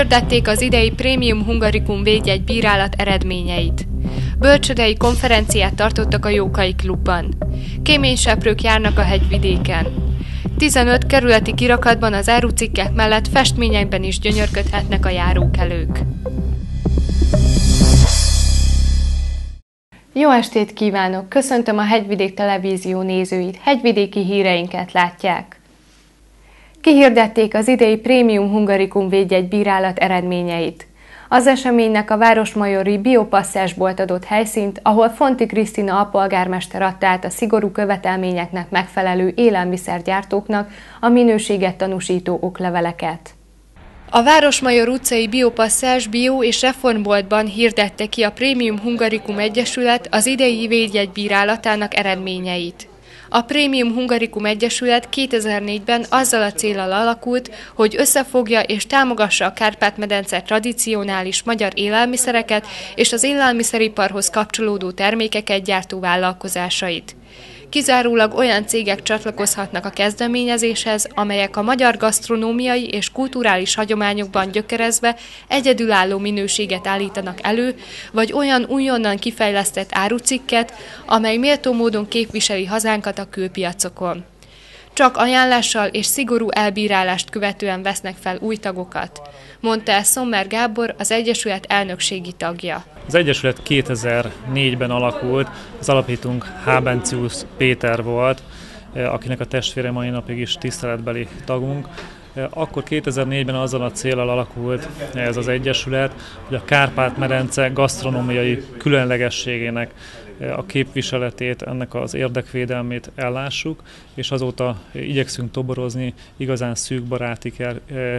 Kihirdették az idei Premium Hungarikum védjegy bírálat eredményeit. Bölcsödei konferenciát tartottak a Jókai Klubban. Kéményseprők járnak a hegyvidéken. 15 kerületi kirakatban az árucikkek mellett festményekben is gyönyörködhetnek a járókelők. Jó estét kívánok! Köszöntöm a Hegyvidék Televízió nézőit. Hegyvidéki híreinket látják. Kihirdették az idei Prémium Hungarikum védjegy bírálat eredményeit. Az eseménynek a Városmajori biopasszásbolt adott helyszínt, ahol Fonti Krisztina alpolgármester adta át a szigorú követelményeknek megfelelő élelmiszergyártóknak a minőséget tanúsító okleveleket. A Városmajor utcai biopasszás bio és reformboltban hirdette ki a Prémium Hungarikum Egyesület az idei védjegy bírálatának eredményeit. A Prémium Hungarikum Egyesület 2004-ben azzal a célral alakult, hogy összefogja és támogassa a Kárpát-medence tradicionális magyar élelmiszereket és az élelmiszeriparhoz kapcsolódó termékeket gyártó vállalkozásait. Kizárólag olyan cégek csatlakozhatnak a kezdeményezéshez, amelyek a magyar gasztronómiai és kulturális hagyományokban gyökerezve egyedülálló minőséget állítanak elő, vagy olyan újonnan kifejlesztett árucikket, amely méltó módon képviseli hazánkat a külpiacokon. Csak ajánlással és szigorú elbírálást követően vesznek fel új tagokat, mondta el Szommer Gábor, az Egyesület elnökségi tagja. Az Egyesület 2004-ben alakult, az alapítunk Hábencius Péter volt, akinek a testvére mai napig is tiszteletbeli tagunk. Akkor 2004-ben azzal a célral alakult ez az Egyesület, hogy a Kárpát-medence gasztronómiai különlegességének a képviseletét, ennek az érdekvédelmét ellássuk, és azóta igyekszünk toborozni igazán szűk baráti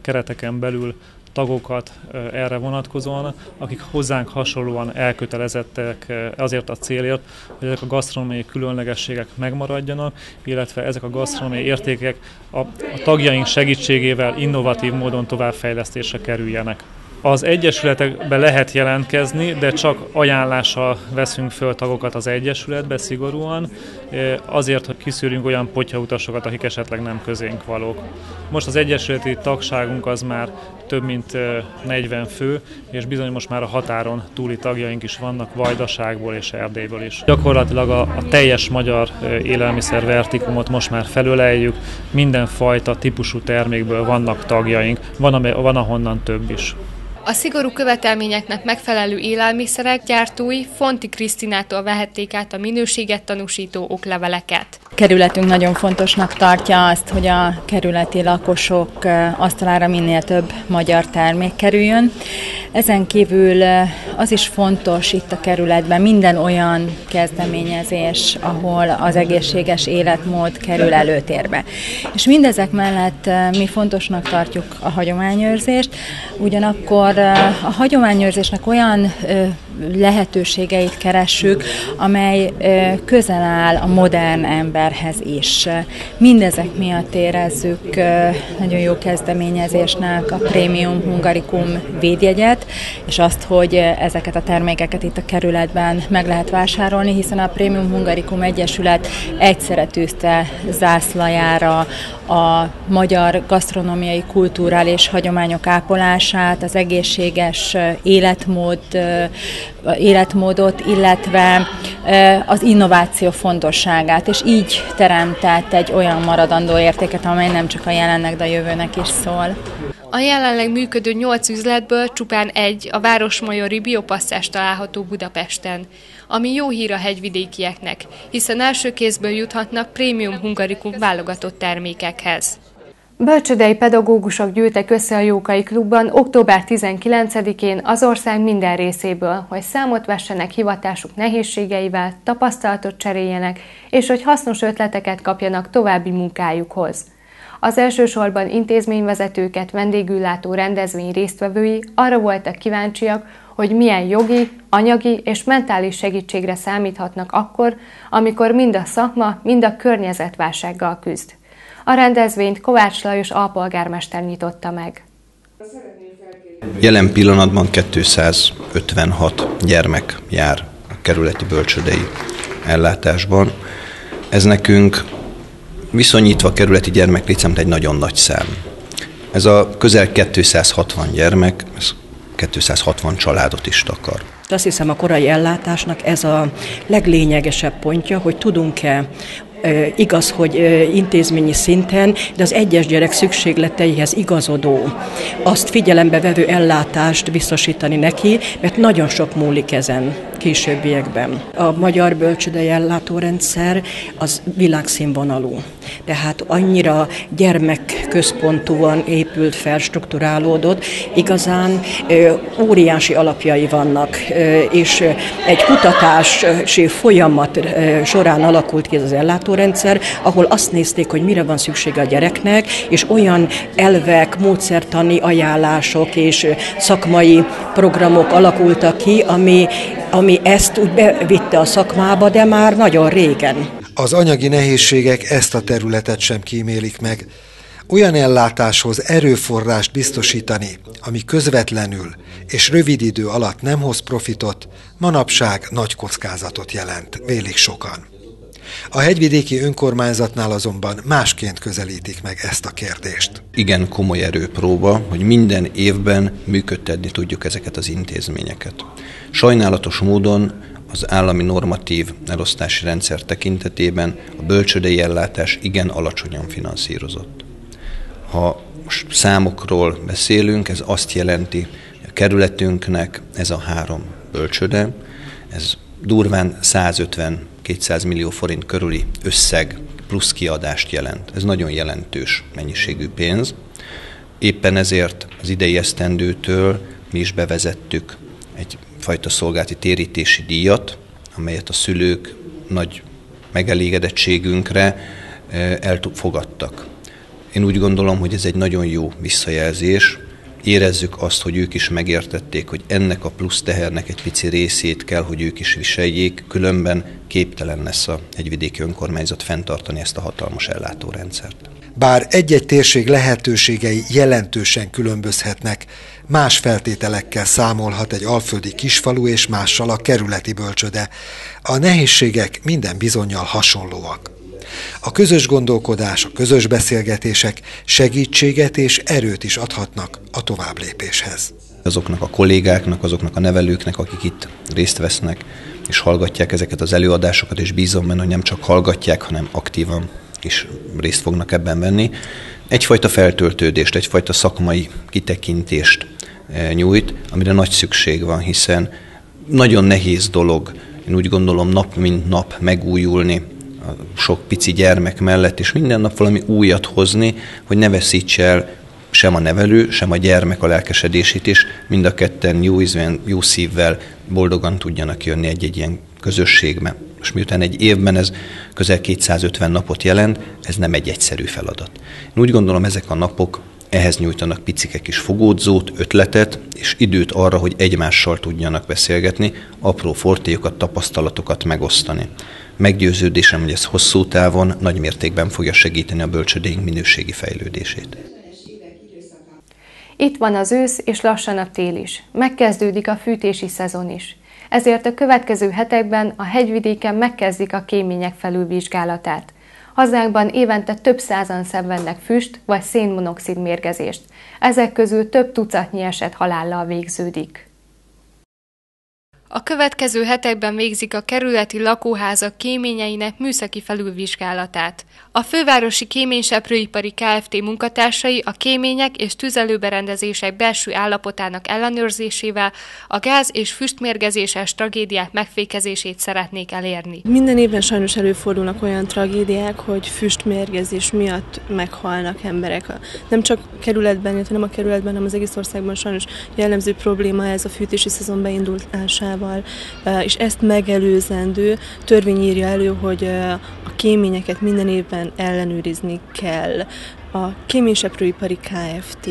kereteken belül tagokat erre vonatkozóan, akik hozzánk hasonlóan elkötelezettek azért a célért, hogy ezek a gasztronómiai különlegességek megmaradjanak, illetve ezek a gasztronómiai értékek a, a tagjaink segítségével innovatív módon továbbfejlesztésre kerüljenek. Az egyesületekbe lehet jelentkezni, de csak ajánlással veszünk föl tagokat az egyesületbe szigorúan, azért, hogy kiszűrjünk olyan potyautasokat, akik esetleg nem közénk valók. Most az egyesületi tagságunk az már több mint 40 fő, és bizony most már a határon túli tagjaink is vannak, Vajdaságból és Erdélyből is. Gyakorlatilag a, a teljes magyar élelmiszer vertikumot most már felöleljük, mindenfajta típusú termékből vannak tagjaink, van, van ahonnan több is. A szigorú követelményeknek megfelelő élelmiszerek gyártói Fonti Krisztinától vehették át a minőséget tanúsító okleveleket. Kerületünk nagyon fontosnak tartja azt, hogy a kerületi lakosok asztalára minél több magyar termék kerüljön. Ezen kívül az is fontos itt a kerületben minden olyan kezdeményezés, ahol az egészséges életmód kerül előtérbe. És mindezek mellett mi fontosnak tartjuk a hagyományőrzést, ugyanakkor a hagyományőrzésnek olyan lehetőségeit keressük, amely közel áll a modern emberhez is. Mindezek miatt érezzük nagyon jó kezdeményezésnek a Premium Hungarikum védjegyet, és azt, hogy ezeket a termékeket itt a kerületben meg lehet vásárolni, hiszen a Premium Hungarikum Egyesület egyszerre tűzte zászlajára a magyar gasztronómiai kulturális hagyományok ápolását, az egészséges életmód életmódot, illetve az innováció fontosságát, és így teremtett egy olyan maradandó értéket, amely nem csak a jelennek, de a jövőnek is szól. A jelenleg működő nyolc üzletből csupán egy, a Városmajori biopasszás található Budapesten, ami jó hír a hegyvidékieknek, hiszen első kézből juthatnak prémium hungarikum válogatott termékekhez. Bölcsödei pedagógusok gyűltek össze a Jókai Klubban október 19-én az ország minden részéből, hogy számot vessenek hivatásuk nehézségeivel, tapasztalatot cseréljenek, és hogy hasznos ötleteket kapjanak további munkájukhoz. Az elsősorban intézményvezetőket vendégüllátó rendezvény résztvevői arra voltak kíváncsiak, hogy milyen jogi, anyagi és mentális segítségre számíthatnak akkor, amikor mind a szakma, mind a környezetválsággal küzd. A rendezvényt Kovács Lajos alpolgármester nyitotta meg. Jelen pillanatban 256 gyermek jár a kerületi bölcsödei ellátásban. Ez nekünk viszonyítva a kerületi gyermeklétszámot egy nagyon nagy szám. Ez a közel 260 gyermek, ez 260 családot is takar. Azt hiszem a korai ellátásnak ez a leglényegesebb pontja, hogy tudunk-e igaz, hogy intézményi szinten, de az egyes gyerek szükségleteihez igazodó, azt figyelembe vevő ellátást biztosítani neki, mert nagyon sok múlik ezen későbbiekben. A magyar bölcsödei ellátórendszer az világszínvonalú. Tehát annyira gyermekközpontúan épült fel, strukturálódott, igazán óriási alapjai vannak, és egy kutatási folyamat során alakult ki ez az ellátórendszer, ahol azt nézték, hogy mire van szüksége a gyereknek, és olyan elvek, módszertani ajánlások és szakmai programok alakultak ki, ami ami ezt úgy bevitte a szakmába, de már nagyon régen. Az anyagi nehézségek ezt a területet sem kímélik meg. Olyan ellátáshoz erőforrást biztosítani, ami közvetlenül és rövid idő alatt nem hoz profitot, manapság nagy kockázatot jelent, vélik sokan. A hegyvidéki önkormányzatnál azonban másként közelítik meg ezt a kérdést. Igen komoly erőpróba, hogy minden évben működtetni tudjuk ezeket az intézményeket. Sajnálatos módon az állami normatív elosztási rendszer tekintetében a bölcsödei ellátás igen alacsonyan finanszírozott. Ha most számokról beszélünk, ez azt jelenti, hogy a kerületünknek ez a három bölcsöde, ez durván 150 200 millió forint körüli összeg plusz kiadást jelent. Ez nagyon jelentős mennyiségű pénz. Éppen ezért az idei esztendőtől mi is bevezettük egyfajta szolgálti térítési díjat, amelyet a szülők nagy megelégedettségünkre eh, elfogadtak. Én úgy gondolom, hogy ez egy nagyon jó visszajelzés, érezzük azt, hogy ők is megértették, hogy ennek a plusz tehernek egy pici részét kell, hogy ők is viseljék, különben képtelen lesz a egyvidéki önkormányzat fenntartani ezt a hatalmas ellátórendszert. Bár egy-egy térség lehetőségei jelentősen különbözhetnek, más feltételekkel számolhat egy alföldi kisfalu és mással a kerületi bölcsöde. A nehézségek minden bizonyal hasonlóak. A közös gondolkodás, a közös beszélgetések segítséget és erőt is adhatnak a továbblépéshez. Azoknak a kollégáknak, azoknak a nevelőknek, akik itt részt vesznek, és hallgatják ezeket az előadásokat, és bízom benne, hogy nem csak hallgatják, hanem aktívan is részt fognak ebben venni. Egyfajta feltöltődést, egyfajta szakmai kitekintést eh, nyújt, amire nagy szükség van, hiszen nagyon nehéz dolog, én úgy gondolom nap mint nap megújulni, a sok pici gyermek mellett, és minden nap valami újat hozni, hogy ne veszítse el sem a nevelő, sem a gyermek a lelkesedését is, mind a ketten jó ízben, jó szívvel boldogan tudjanak jönni egy-egy ilyen közösségbe. És miután egy évben ez közel 250 napot jelent, ez nem egy egyszerű feladat. Én úgy gondolom, ezek a napok ehhez nyújtanak picike kis fogódzót, ötletet és időt arra, hogy egymással tudjanak beszélgetni, apró fortélyokat, tapasztalatokat megosztani. Meggyőződésem, hogy ez hosszú távon nagy mértékben fogja segíteni a bölcsödénk minőségi fejlődését. Itt van az ősz, és lassan a tél is. Megkezdődik a fűtési szezon is. Ezért a következő hetekben a hegyvidéken megkezdik a kémények felülvizsgálatát. Hazánkban évente több százan szenvednek füst vagy szénmonoxid mérgezést. Ezek közül több tucatnyi eset halállal végződik. A következő hetekben végzik a kerületi lakóházak kéményeinek műszaki felülvizsgálatát. A fővárosi kéményseprőipari Kft. munkatársai a kémények és tüzelőberendezések belső állapotának ellenőrzésével a gáz- és füstmérgezéses tragédiák megfékezését szeretnék elérni. Minden évben sajnos előfordulnak olyan tragédiák, hogy füstmérgezés miatt meghalnak emberek. Nem csak kerületben, illetve nem a kerületben, hanem az egész országban sajnos jellemző probléma ez a fűtési szezon beindulásával magával, és ezt megelőzendő törvény írja elő, hogy a kéményeket minden évben ellenőrizni kell. A Kéményseprőipari Kft.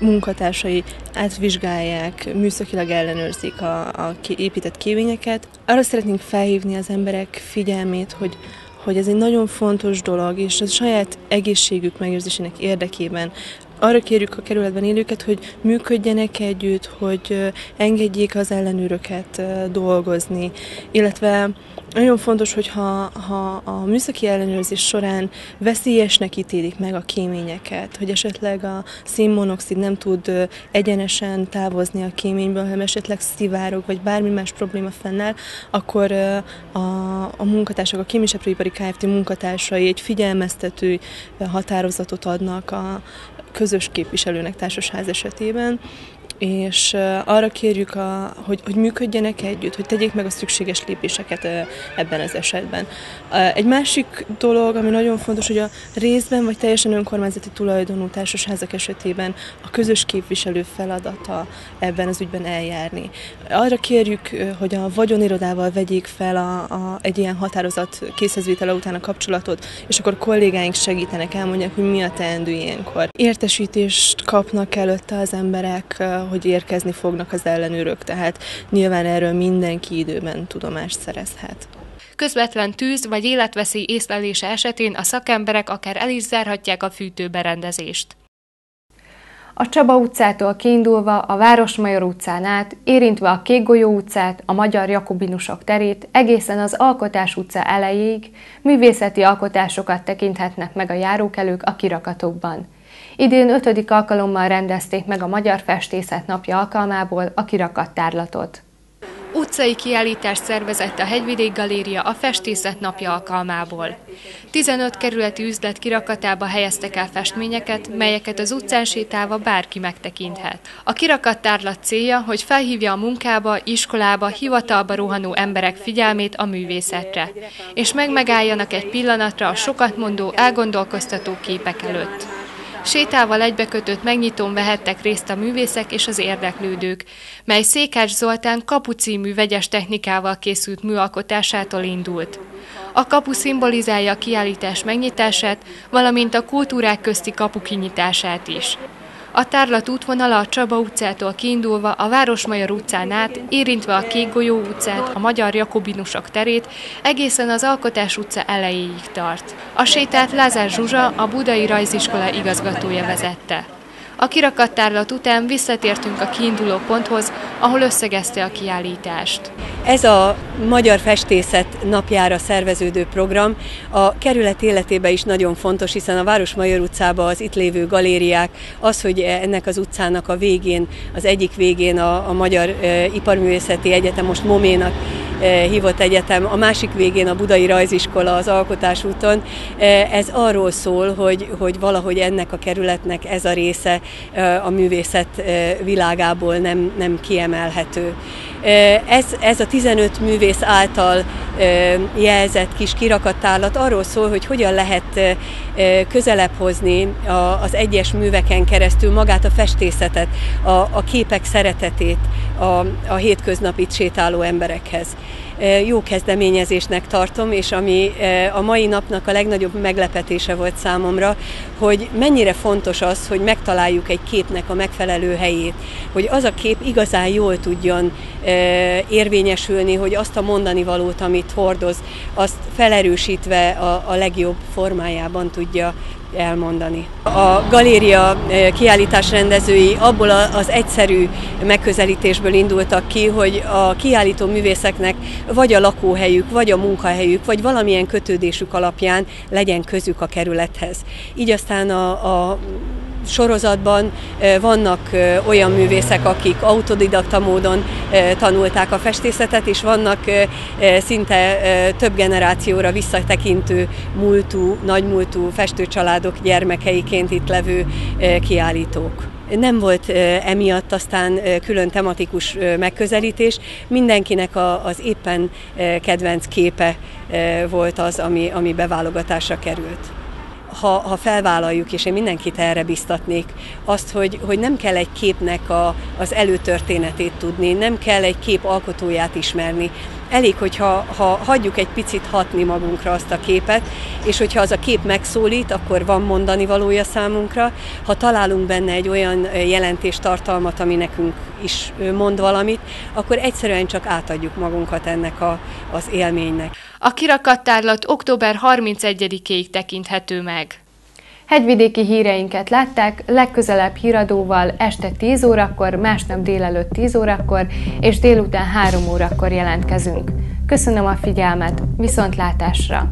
munkatársai átvizsgálják, műszakilag ellenőrzik a, a épített kéményeket. Arra szeretnénk felhívni az emberek figyelmét, hogy hogy ez egy nagyon fontos dolog, és a saját egészségük megőrzésének érdekében arra kérjük a kerületben élőket, hogy működjenek együtt, hogy engedjék az ellenőröket dolgozni, illetve nagyon fontos, hogy ha, ha a műszaki ellenőrzés során veszélyesnek ítélik meg a kéményeket, hogy esetleg a szénmonoxid nem tud egyenesen távozni a kéményből, hanem esetleg szivárog, vagy bármi más probléma fennáll, akkor a, a munkatársak, a Kémiseprőipari Kft. munkatársai egy figyelmeztető határozatot adnak a közös képviselőnek társasház esetében, és arra kérjük, a, hogy, hogy működjenek együtt, hogy tegyék meg a szükséges lépéseket ebben az esetben. Egy másik dolog, ami nagyon fontos, hogy a részben vagy teljesen önkormányzati tulajdonú társasházak esetében a közös képviselő feladata ebben az ügyben eljárni. Arra kérjük, hogy a vagyonirodával vegyék fel a, a, egy ilyen határozat készhezvétele után a kapcsolatot, és akkor kollégáink segítenek, elmondják, hogy mi a teendő ilyenkor. Értesítést kapnak előtte az emberek, hogy érkezni fognak az ellenőrök, tehát nyilván erről mindenki időben tudomást szerezhet. Közvetlen tűz vagy életveszély észlelése esetén a szakemberek akár el is zárhatják a fűtőberendezést. A Csaba utcától kiindulva a Városmajor utcán át, érintve a Kékgolyó utcát, a Magyar Jakobinusok terét, egészen az Alkotás utca elejéig művészeti alkotásokat tekinthetnek meg a járókelők a kirakatokban. Idén ötödik alkalommal rendezték meg a Magyar Festészet napja alkalmából a kirakattárlatot. Utcai kiállítást szervezett a Hegyvidék Galéria a Festészet napja alkalmából. 15 kerületi üzlet kirakatába helyeztek el festményeket, melyeket az utcán sétálva bárki megtekinthet. A kirakattárlat célja, hogy felhívja a munkába, iskolába, hivatalba rohanó emberek figyelmét a művészetre, és megmegálljanak egy pillanatra a sokat mondó, elgondolkoztató képek előtt. Sétával egybekötött megnyitón vehettek részt a művészek és az érdeklődők, mely Székács Zoltán kapu vegyes technikával készült műalkotásától indult. A kapu szimbolizálja a kiállítás megnyitását, valamint a kultúrák közti kapu kinyitását is. A tárlat útvonala a Csaba utcától kiindulva a Városmajor utcán át, érintve a Kékgolyó utcát, a Magyar Jakobinusok terét, egészen az Alkotás utca elejéig tart. A sétát Lázár Zsuzsa, a Budai Rajziskola igazgatója vezette. A kirakattárlat után visszatértünk a kiinduló ponthoz, ahol összegezte a kiállítást. Ez a Magyar Festészet napjára szerveződő program a kerület életébe is nagyon fontos, hiszen a Városmajor utcában az itt lévő galériák, az, hogy ennek az utcának a végén, az egyik végén a, a Magyar Iparművészeti Egyetem, most Moménak hívott egyetem, a másik végén a Budai Rajziskola az Alkotás úton. Ez arról szól, hogy, hogy valahogy ennek a kerületnek ez a része a művészet világából nem, nem kiemelhető. Ez, ez a 15 művész által jelzett kis kirakattálat arról szól, hogy hogyan lehet közelebb hozni az egyes műveken keresztül magát a festészetet, a, a képek szeretetét a, a hétköznapi sétáló emberekhez. Jó kezdeményezésnek tartom, és ami a mai napnak a legnagyobb meglepetése volt számomra, hogy mennyire fontos az, hogy megtaláljuk egy képnek a megfelelő helyét, hogy az a kép igazán jól tudjon érvényesülni, hogy azt a mondani valót, amit hordoz, azt felerősítve a, a legjobb formájában tudja elmondani. A galéria eh, kiállítás rendezői abból az egyszerű megközelítésből indultak ki, hogy a kiállító művészeknek vagy a lakóhelyük, vagy a munkahelyük, vagy valamilyen kötődésük alapján legyen közük a kerülethez. Így aztán a, a sorozatban vannak olyan művészek, akik autodidakta módon tanulták a festészetet, és vannak szinte több generációra visszatekintő múltú, nagymúltú festőcsaládok gyermekeiként itt levő kiállítók. Nem volt emiatt aztán külön tematikus megközelítés, mindenkinek az éppen kedvenc képe volt az, ami, ami beválogatásra került ha, ha felvállaljuk, és én mindenkit erre biztatnék, azt, hogy, hogy nem kell egy képnek a, az előtörténetét tudni, nem kell egy kép alkotóját ismerni, elég, hogyha ha hagyjuk egy picit hatni magunkra azt a képet, és hogyha az a kép megszólít, akkor van mondani valója számunkra. Ha találunk benne egy olyan jelentéstartalmat, ami nekünk is mond valamit, akkor egyszerűen csak átadjuk magunkat ennek a, az élménynek. A kirakattárlat október 31-ig tekinthető meg. Hegyvidéki híreinket látták, legközelebb híradóval este 10 órakor, másnap délelőtt 10 órakor és délután 3 órakor jelentkezünk. Köszönöm a figyelmet, viszontlátásra!